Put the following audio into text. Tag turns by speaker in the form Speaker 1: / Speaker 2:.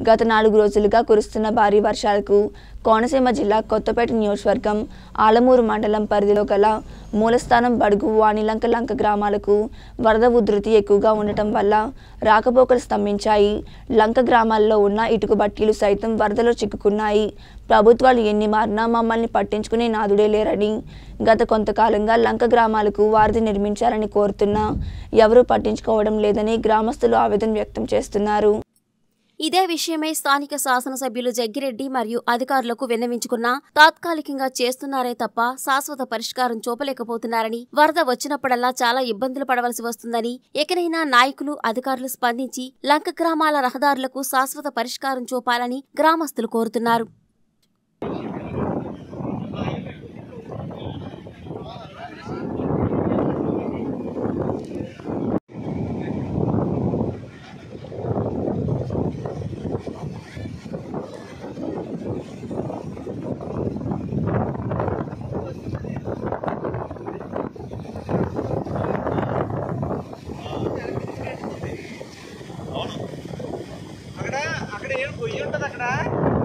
Speaker 1: గత నాలుగు రోజులుగా కురుస్తున్న భారీ వర్షాలకు కోనసీమ జిల్లా కొత్తపేట నియోజకవర్గం ఆలమూరు మండలం పరిధిలో గల మూలస్థానం బడుగు వాణిలంక లంక గ్రామాలకు వరద ఉధృతి ఎక్కువగా ఉండటం వల్ల రాకపోకలు స్తంభించాయి. లంక గ్రామాల్లో ఉన్న ఇటుకు బట్టీలు సైతం వరదలో చిక్కుకున్నాయి. ప్రభుత్వాలు ఎన్ని మారినా మమ్మల్ని పట్టించుకునే నాదుడే లేరని గత కొంతకాలంగా లంక గ్రామాలకు వారధి నిర్మించాలని కోరుతున్నా ఎవరూ పట్టించుకోవడం లేదని గ్రామస్తులు ఆవేదన వ్యక్తం చేస్తున్నారు.
Speaker 2: ఇదే విషయమై స్థానిక శాసనసభ్యులు జగ్గిరెడ్డి మరియు అధికారులకు విన్నవించుకున్నా తాత్కాలికంగా చేస్తున్నారే తప్ప శాశ్వత పరిష్కారం చూపలేకపోతున్నారని వరద వచ్చినప్పుడల్లా చాలా ఇబ్బందులు పడవలసి వస్తుందని ఎక్కడైనా నాయకులు అధికారులు స్పందించి లంక గ్రామాల రహదారులకు శాశ్వత పరిష్కారం చూపాలని గ్రామస్తులు కోరుతున్నారు.
Speaker 3: कोई तक रहा है?